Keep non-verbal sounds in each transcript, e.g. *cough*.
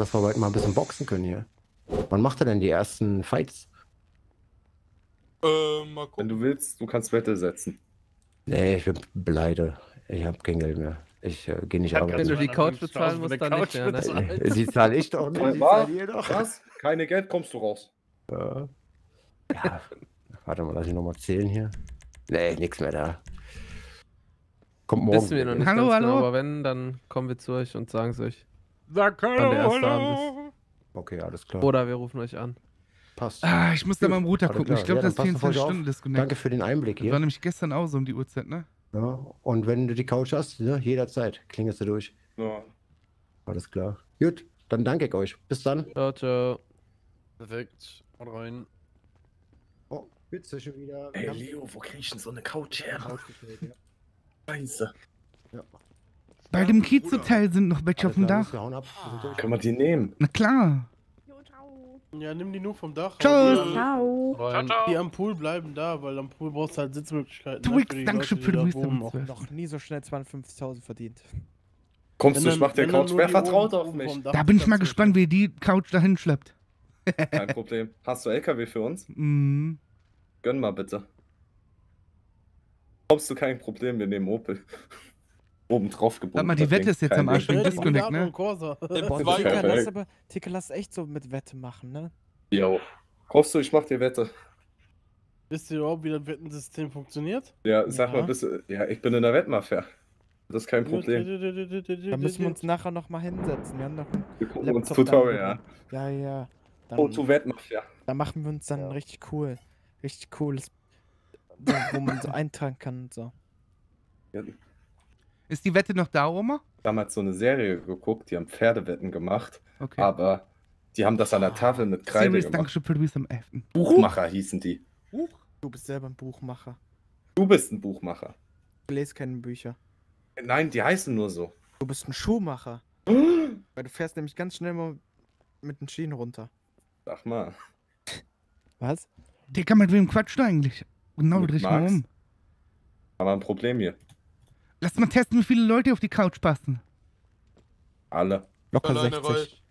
Dass wir bald mal ein bisschen boxen können hier. Wann macht er denn die ersten Fights? Äh, mal Wenn gucken. du willst, du kannst Wette setzen. Nee, ich bin pleite. Ich habe kein Geld mehr. Ich äh, gehe nicht Wenn arbeiten. du die Couch 250.000 bezahlen musst, dann Couch nicht mehr, ne? Äh, Die zahle ich doch nicht. Zahlt ihr doch. Was? Keine Geld, kommst du raus. Ja. ja. Warte mal, lass ich nochmal zählen hier. Nee, nix mehr da. Kommt morgen. Wissen wir noch nicht Hallo, ganz hallo? genau, aber wenn, dann kommen wir zu euch und sagen es euch. Sag erste Abend Okay, alles klar. Oder wir rufen euch an. Passt. Ah, ich muss da mal im Router alles gucken. Ich glaube, Ja, das ist passt auf euch 24 auf. Stunden Disconnect. Danke für den Einblick Das war hier. nämlich gestern auch so um die Uhrzeit, ne? Ja, und wenn du die Couch hast, ne, jederzeit klingelst du durch. Ja. Alles klar. Gut, dann danke ich euch. Bis dann. Ciao, ciao. Perfekt. Haut rein. Oh, bitte schon wieder. Ey, Leo, wo krieg ich denn so eine Couch her? Couch gestellt, ja. Scheiße. ja. Bei dem Kiez-Hotel sind noch welche auf dem Dach. ab. Wir. Kann man die nehmen? Na klar. Ja, nimm die nur vom Dach. Ciao. Die, Ciao. Die am Pool bleiben da, weil am Pool brauchst du halt Sitzmöglichkeiten. Twix, für die Dankeschön Leute, für die Wisdom noch. 12. Noch nie so schnell 250.000 verdient. Kommst du, ich mach dann Couch. Wer vertraut auf mich? Da bin ich mal gespannt, wie die Couch dahin schleppt. *laughs* Kein Problem. Hast du LKW für uns? Mhm. Gönn mal bitte. Kommst du kein Problem, wir nehmen Opel. Oben drauf gebunden. Sag mal, die Wette ist jetzt am Arsch wegen Disconnect, ne? Boah, Tika, lass aber, Tika, lass echt so mit Wette machen, ne? Jo. Kommst du, ich mach dir Wette. Wisst ihr überhaupt, wie das Wettensystem funktioniert? Ja, sag Ja. mal, bist du. Ja, ich bin in der Wettmafia. Das ist kein Problem. Da müssen wir uns nachher noch mal hinsetzen. Wir haben noch ein Wir gucken uns Tutorial. Ja, ja. Dann, Oh, zu Wettmafia. da machen wir uns dann Ja. richtig cool. Richtig cooles. Wo man so eintragen kann und so. Ja, Ist die Wette noch da, Oma? damals so eine Serie geguckt, die haben Pferdewetten gemacht, Okay. aber die haben das an der Tafel mit Kreide Serious, gemacht. Dankeschön für den Wisdom 11. Buchmacher hießen die. Du bist selber ein Buchmacher. Du bist ein Buchmacher. Ich lese keine Bücher. Nein, die heißen nur so. Du bist ein Schuhmacher. *gasps* Weil du fährst nämlich ganz schnell mal mit den Schienen runter. Sag mal. Was? Digga, mit wem quatscht du eigentlich? Genau, Mit dreh mal um. Haben wir ein Problem hier. Lass mal testen, wie viele Leute auf die Couch passen. Alle. Locker Alleine 60. reicht.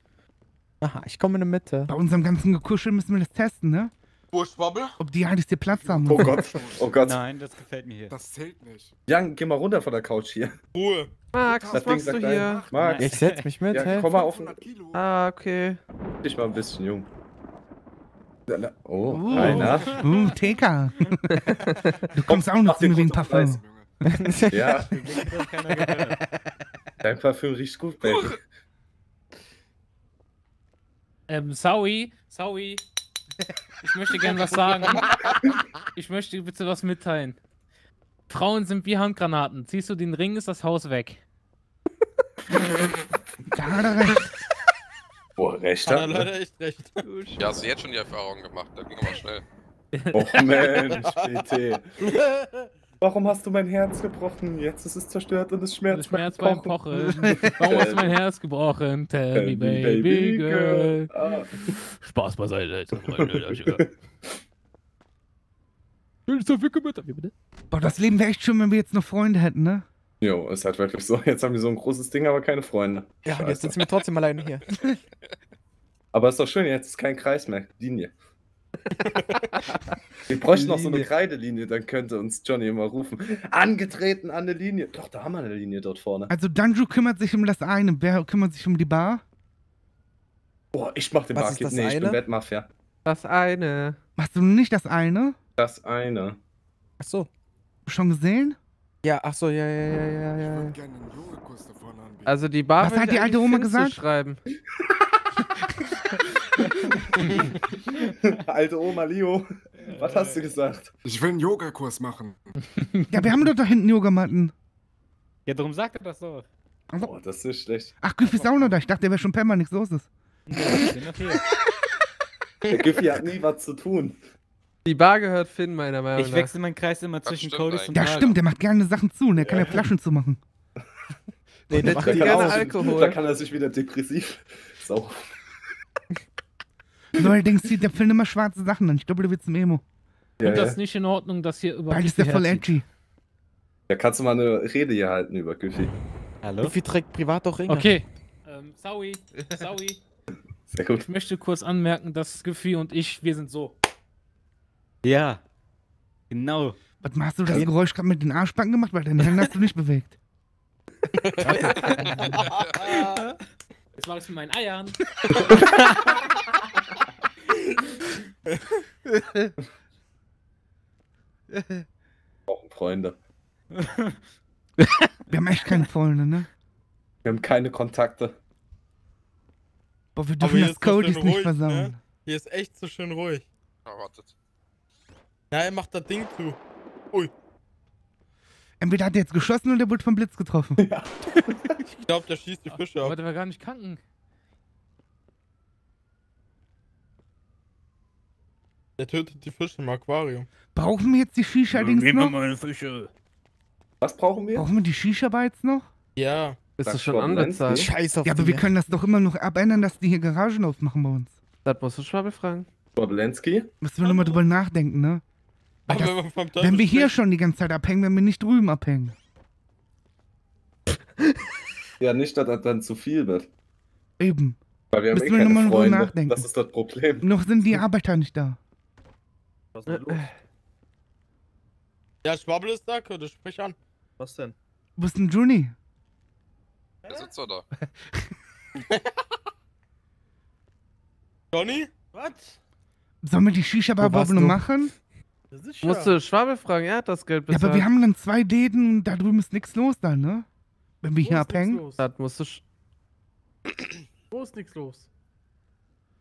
Aha, ich komme in der Mitte. Bei unserem ganzen Gekuschel müssen wir das testen, ne? Wurstwabbel? Ob die alles dir Platz haben. Oh Gott. *laughs* Oh Gott. Nein, das gefällt mir hier. Das zählt nicht. Jan, geh mal runter von der Couch hier. Ruhe. Max, Das was Ding machst du hier? Max, Ich setz mich mit, Ja, hä? komm mal auf. 500 Kilo. Ah, okay. dich mal ein bisschen jung. Oh, Uh. einer. Uh, TK. *laughs* du kommst auch noch zu den mir wegen Parfum. *laughs* Ja, dein Parfüm riecht gut, Baby. Ähm, sorry, sorry. Ich möchte gern was sagen. Ich möchte bitte was mitteilen. Frauen sind wie Handgranaten. Ziehst du den Ring, ist das Haus weg. Da hat er recht. Boah, recht Hat er hat. leider ne? echt recht. Ja, hast du jetzt schon die Erfahrung gemacht. Da ging aber schnell. Och Mensch, *laughs* BT. *laughs* Warum hast du mein Herz gebrochen? Jetzt ist es zerstört und es schmerzt Schmerz beim Pochen. *laughs* Warum hast du mein Herz gebrochen? Tell me, Baby, baby girl. Ah. Spaß beiseite. *laughs* Wie bitte? Boah, das Leben wäre echt schön, wenn wir jetzt noch Freunde hätten, ne? Jo, ist halt wirklich so. Jetzt haben wir so ein großes Ding, aber keine Freunde. Ja, und jetzt Scheiße. sitzen wir trotzdem alleine hier. *laughs* Aber ist doch schön, jetzt ist kein Kreis mehr. Linie. *laughs* Wir bräuchten noch so eine Linie. Kreidelinie, dann könnte uns Johnny immer rufen. Angetreten an der Linie. Doch, da haben wir eine Linie dort vorne. Also Danju kümmert sich um das eine, wer kümmert sich um die Bar? Boah, ich mach den Was ist Barkeep. das Nee, ich bin eine? Wettmafia. Das eine. Machst du nicht das eine? Das eine. Ach so. Schon gesehen? Ja, ach so, ja, ja, ja, ja, Ich ja. würde gerne einen Yogakurs da vorne anbieten. Also die Bar Was hat ich die alte Oma gesagt? schreiben. *laughs* *laughs* Alte Oma Leo. Was hast du gesagt? ich will einen Yogakurs machen. Ja, wir haben doch da hinten Yogamatten. Ja, darum sagt er das doch. Boah, das ist schlecht. Ach, Güff ist auch noch da. Ich dachte, der wäre schon Pemmer, nichts los ist. Ja, ich. Der Giffy hat nie was zu tun. Die Bar gehört Finn, meiner Meinung Ich nach. wechsle meinen Kreis immer zwischen Codis und Ja, Mara. stimmt, der macht gerne Sachen zu und der kann ja Flaschen zumachen. Nee, der trinkt gerne. Alkohol. Da kann er sich wieder depressiv saufen. *laughs* Neuerdings zieht der Film immer schwarze Sachen an. Ich glaube, du willst zum Emo. Ja, Und das ja. ist nicht in Ordnung, dass hier über Weil ist der voll edgy. Da kannst du mal eine Rede hier halten über Giffy. Hallo? Viel trägt privat auch Ringe? Okay. Ähm, sorry, sorry. *laughs* Sehr gut. Ich möchte kurz anmerken, dass Skiffy und ich, wir sind so. Ja. Genau. Was machst du das Geräusch gerade mit den Arschbacken gemacht? Weil deine Hände hast du nicht bewegt. Jetzt mach ich's mit meinen Eiern. *laughs* Brauchen Freunde. Wir haben echt keine Freunde, ne? Wir haben keine Kontakte. Boah, wir dürfen das ist so nicht versauen. ne? Hier ist echt so schön ruhig. Ja, wartet. Na, er macht das Ding zu. Entweder hat er jetzt geschossen oder er wurde vom Blitz getroffen. Ich glaube, der schießt die Fische Aber der war gar nicht kanken. Der tötet die Fische im Aquarium. Brauchen wir jetzt die Shisha-Dings noch? meine Fische. Was brauchen wir? Brauchen wir die Shisha-Bar jetzt noch? Ja. Ist Sag das schon anbezahlt? Scheiß auf Ja, aber wir ne? können das doch immer noch abändern, dass die hier Garagen aufmachen bei uns. Das musst du Schwabe fragen. Boblensky? Müssen wir nochmal drüber nachdenken, ne? Das, wenn wir wenn wir hier sprechen- schon die ganze Zeit abhängen, wenn wir nicht drüben abhängen. *laughs* Ja, nicht, dass das dann zu viel wird. Eben. Weil wir haben Müssen eh wir nochmal drüber nachdenken. Das ist das Problem. Noch sind die Arbeiter nicht da. Was ist denn los? Ja, Schwabbel ist da, Curtis, sprich an. Was denn? Wo ist denn Juni? Wer sitzt er da? *laughs* Johnny? Was? Sollen wir die Shisha-Bar noch machen? Das ist Musst du Schwabe fragen, er hat das Geld Ja, bezahlt. aber wir haben dann zwei Läden und da drüben ist nichts los dann, ne? Wenn wir Wo hier abhängen. los? Das musst du. Wo ist nichts los?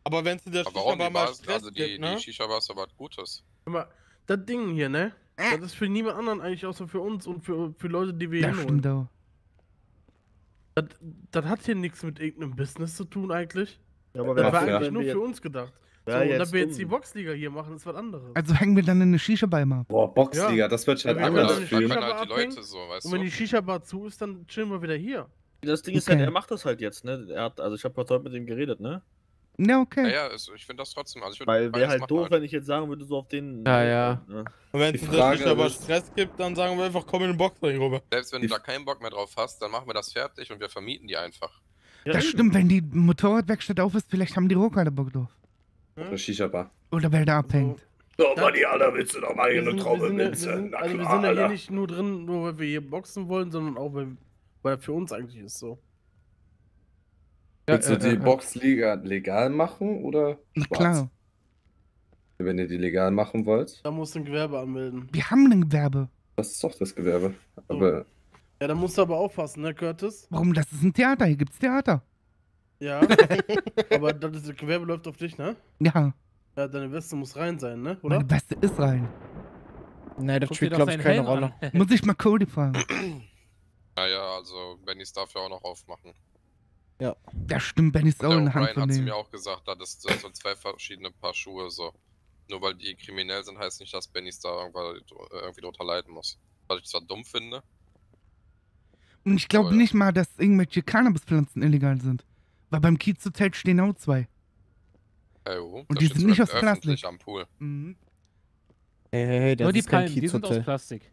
Aber wenn es in der Shisha-Bar die mal Stress also die, gibt, ne? die Shisha-Bar ist aber was Gutes. Mal, das Ding hier, ne? Das ist für niemand anderen eigentlich außer für uns und für, für Leute, die wir Ja, hier stimmt holen. auch. Das, das hat hier nichts mit irgendeinem Business zu tun eigentlich. Ja, aber Das war eigentlich nur für uns gedacht. Ja, so, und dass wir jetzt die um. Boxliga hier machen, ist was anderes. Also hängen wir dann in eine Shisha-Bar immer ab. Boah, Boxliga, Ja. das wird sich halt anders da nicht fühlen. können halt die. Leute so, weißt und wenn die Shisha-Bar zu ist, dann chillen wir wieder hier. Das Ding ist Okay. halt, er macht das halt jetzt, ne? Er hat, also ich habe heute mit ihm geredet, ne? Ja, okay. Ja, ja, ist, ich finde das trotzdem. Also ich würd Weil wäre halt doof, wenn ich jetzt sagen würde, so auf den. Ja, ja. Ne? Und wenn Die es Shisha-Bar ist- Stress gibt, dann sagen wir einfach, komm in den Boxring rüber. Selbst wenn du Die- da keinen Bock mehr drauf hast, dann machen wir das fertig und wir vermieten die einfach. Ja, Das eben. stimmt, wenn die Motorradwerkstatt auf ist, vielleicht haben die auch keine Bock drauf. Eine Shisha-Bar. Oder wer da abhängt. So, Manni, Alter, willst du doch mal hier eine Traube ja- Na also wir sind ja hier nicht nur drin, nur weil wir hier boxen wollen, sondern auch, weil, weil für uns eigentlich ist so. Willst du Ja, die ja, ja. Boxliga legal machen oder Na schwarz? klar. Wenn ihr die legal machen wollt, Da musst du ein Gewerbe anmelden. Wir haben ein Gewerbe. das ist doch das Gewerbe. Aber Ja, da musst du aber aufpassen, ne, Curtis? Warum? Das ist ein Theater. Hier gibt's Theater. Ja. *laughs* aber das, Gewerbe läuft auf dich, ne? Ja. Ja, deine Weste muss rein sein, ne? Oder? Meine Beste ist rein. Nee, das spielt, glaube ich, keine Helm Rolle. Muss ich mal Cody fragen. *clears throat* Naja, also Bennys darf ja auch noch aufmachen. Ja, stimmt. Benny ist auch der eine Hand von hat denen. mir auch gesagt, das ist so zwei verschiedene Paar Schuhe so. Nur weil die kriminell sind, heißt nicht, dass Bennys da irgendwie drunter leiden muss. Was ich zwar dumm finde, Und ich glaube ja. nicht mal, dass irgendwelche Cannabispflanzen illegal sind. Weil beim Kiezhotel stehen auch zwei. äh, oh, Und da die sind nicht aus öffentlich Plastik. am Pool. Mhm. Hey, hey, hey, das Nur die ist Palmen, die sind aus. Plastik.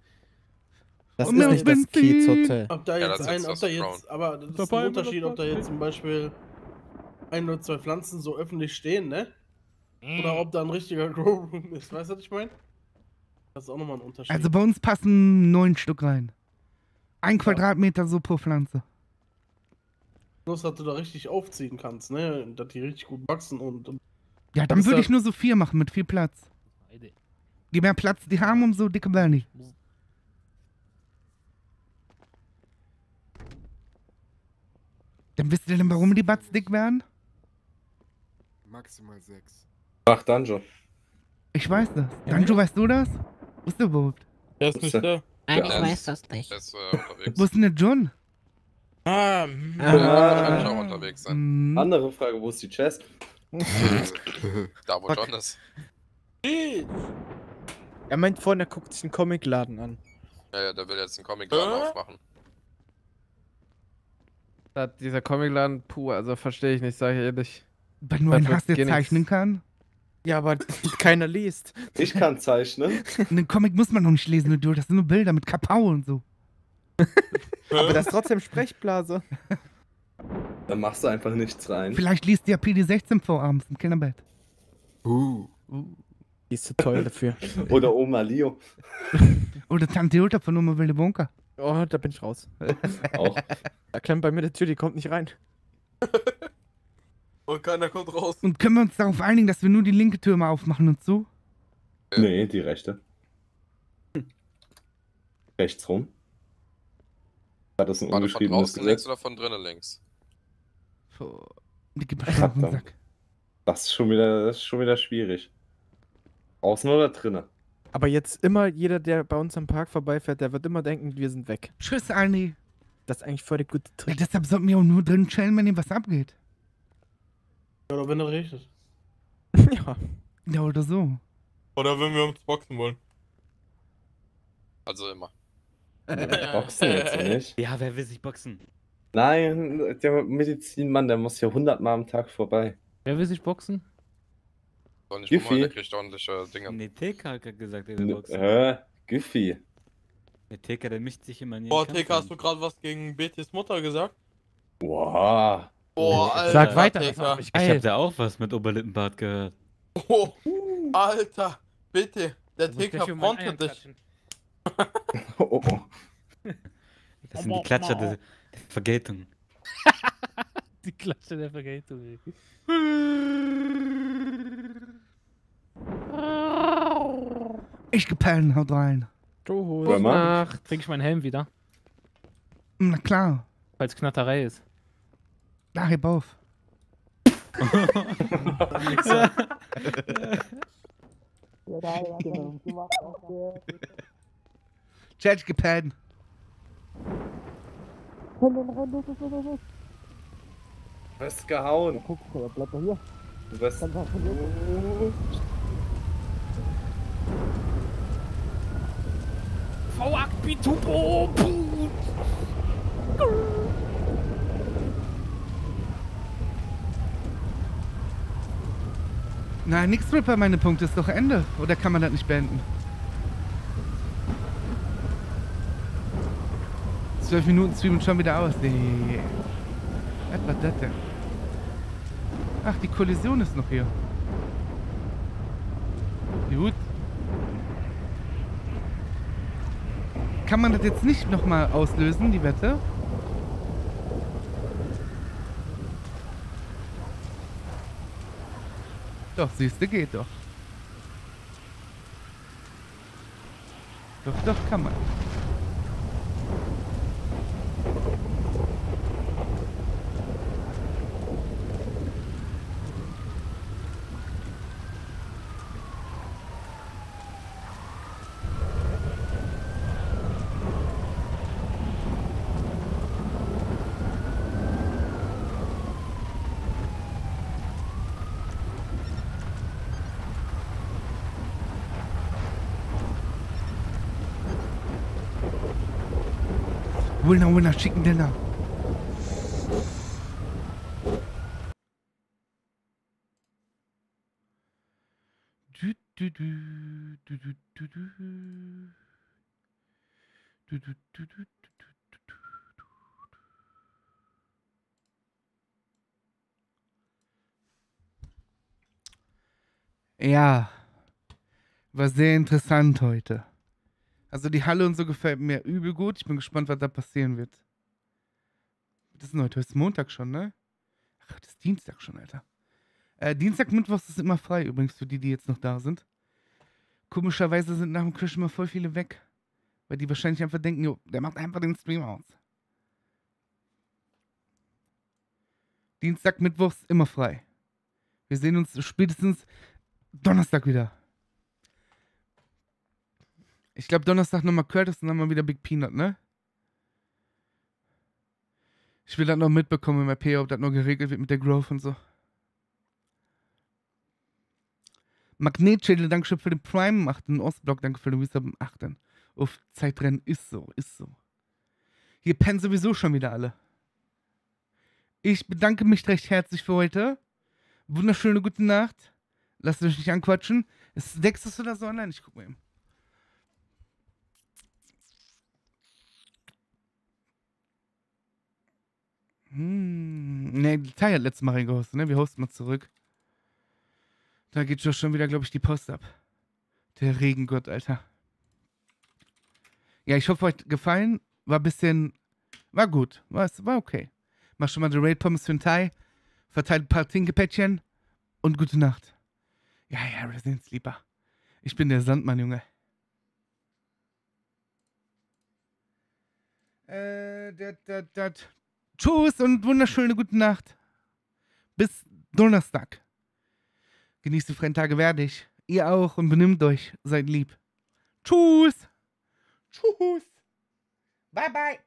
Das Und ist nicht das Benzin. Kiezhotel. Ob da Ja, jetzt das ist ein, ob das da jetzt, Brown. aber das ist ein Unterschied, ob da jetzt zum Beispiel ein oder zwei Pflanzen so öffentlich stehen, ne? Oder ob da ein richtiger Growroom ist, weißt du, was ich meine? Das ist auch nochmal ein Unterschied. Also bei uns passen neun Stück rein. Ein Quadratmeter so pro Pflanze. Bloß, dass du da richtig aufziehen kannst, ne? Dass die richtig gut wachsen und, und Ja, dann würde ja- ich nur so vier machen mit viel Platz. Je mehr Platz die haben, umso dicker werden die. Dann wisst ihr denn, warum die Butts dick werden? Maximal sechs. Ach, Danjo. Ich weiß das. Danjo, weißt du das? Wo ist der überhaupt? der ist nicht da. Nein, ich weiß das nicht. Der ist äh, unterwegs. Wo ist denn der John? Ah. Der wird wahrscheinlich auch unterwegs sein. Hm, Andere Frage, wo ist die Chest? *laughs* Da, wo John ist. Er meint vorhin, er guckt sich einen Comicladen an. Ja, ja, der will jetzt einen Comicladen Äh? aufmachen. Das, dieser Comicladen, puh, also verstehe ich nicht, sage ich ehrlich. wenn einen wird hast, der zeichnen kann. Ja, aber *laughs* keiner liest. Ich kann zeichnen. Einen Comic muss man noch nicht lesen, du. Das sind nur Bilder mit Kapau und so. *laughs* Aber das ist trotzdem Sprechblase. Dann machst du einfach nichts rein. Vielleicht liest dir PD16 vor abends im Kinderbett. Uh. Die ist zu toll dafür. Oder Oma Leo. Oder Tante Jutta von Oma Wilde Bunker. Oh, da bin ich raus. *laughs* Auch. Da klemmt bei mir die Tür, die kommt nicht rein. Und keiner kommt raus. Und können wir uns darauf einigen, dass wir nur die linke Tür mal aufmachen und so? Nee, die rechte. Rechts rum. War das ein Warte, von ungeschriebenes links Gesetz? oder von drinnen links? So. Das ist schon wieder, das ist schon wieder schwierig. Außen oder drinnen? Aber jetzt immer jeder, der bei uns am Park vorbeifährt, der wird immer denken, wir sind weg. Tschüss, Alni. Das ist eigentlich voll der gute Ja, Trick. deshalb sollten wir auch nur drin chillen, wenn ihm was abgeht. Ja, oder wenn er regnet. *laughs* ja. Ja, oder so. Oder wenn wir uns boxen wollen. Also immer. *laughs* Boxen jetzt nicht. Ja, wer will sich boxen? Nein, der Medizinmann, der muss hier 100 Mal am Tag vorbei. Wer will sich boxen? Soll nicht rumhalten, der kriegt ordentliche Dinge. Nee, TK hat grad gesagt, er N- boxen. Hä? Giffy. Der TK, der mischt sich immer in Boah, Kampf TK, hast du gerade was gegen BTs Mutter gesagt? Wow. Boah, Alter. Sag weiter, TK. macht mich Ich hab da auch was mit Oberlippenbart gehört. Oh, Alter, bitte. Der TK frontet dich. *laughs* Oh, oh. Das sind die Klatscher der, *laughs* der Vergeltung. Die Klatsche *laughs* der Vergeltung. ey. Ich gepellen, haut rein. Hör mal. Nacht. Krieg ich meinen Helm wieder, Na klar. falls Knatterei ist. Da, heb auf. Chat gepennt. Du wirst gehauen. Du wirst. V8 Bitubo! Nein, nix Ripper, meine Punkte ist doch Ende. Oder kann man das nicht beenden? Zwölf Minuten streamen schon wieder aus. Nee. Was war das denn? Ach, die Kollision ist noch hier. Gut. Kann man das jetzt nicht nochmal auslösen, die Wette? Doch, siehste, geht doch. Doch, doch, kann man. Winner, winner, chicken dinner. Du, du, du, du, du, du, du. Ja, war sehr interessant heute. Also die Halle und so gefällt mir übel gut. Ich bin gespannt, was da passieren wird. Das ist heute, ist Montag schon, ne? Ach, das ist Dienstag schon, Alter. Äh, Dienstag, Mittwochs ist immer frei übrigens für die, die jetzt noch da sind. Komischerweise sind nach dem Crash immer voll viele weg. Weil die wahrscheinlich einfach denken, jo, der macht einfach den Stream aus. Dienstag, Mittwochs immer frei. Wir sehen uns spätestens Donnerstag wieder. Ich glaube, Donnerstag nochmal Curtis und dann mal wieder Big Peanut, ne? Ich will das noch mitbekommen im RP, ob das noch geregelt wird mit der Growth und so. Magnetschädel, Dankeschön für den Prime am 8. Ostblock, danke für den am 8. Uff, Zeitrennen ist so, ist so. Hier pennen sowieso schon wieder alle. Ich bedanke mich recht herzlich für heute. Wunderschöne gute Nacht. Lasst euch nicht anquatschen. Ist Dexter oder so online? Ich guck mal eben. Hm, ne, die Tai hat letztes Mal reingehostet, ne? Wir hosten mal zurück. Da geht schon wieder, glaube ich, die Post ab. Der Regengott, Alter. Ja, ich hoffe, euch gefallen. War ein bisschen. War gut. War, war okay. Mach schon mal die Raid Pommes für den Thai. Verteilt ein paar Tinkepäckchen. Und gute Nacht. Ja, ja, Resident Sleeper. Ich bin der Sandmann, Junge. Äh, dat, dat, dat. Tschüss und wunderschöne gute Nacht. Bis Donnerstag. Genießt die freien Tage werdig. Ihr auch und benimmt euch. Seid lieb. Tschüss. Tschüss. Bye, bye.